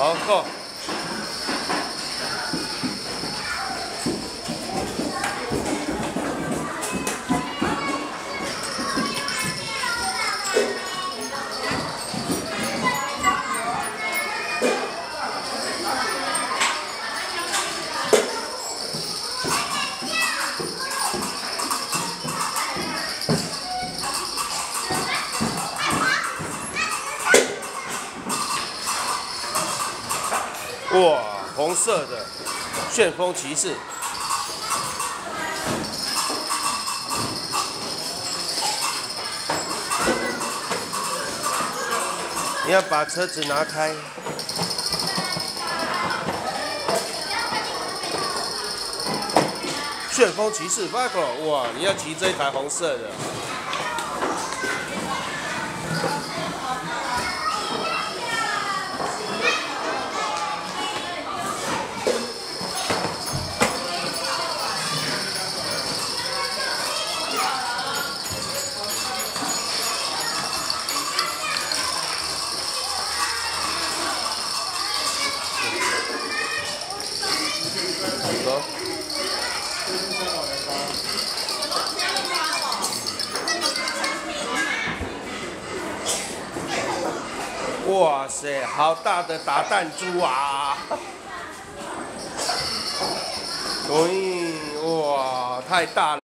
好，够。哇，红色的旋风骑士，你要把车子拿开。旋风骑士 v a g o 哇，你要骑这一台红色的。哇塞，好大的打弹珠啊！喂，哇，太大了。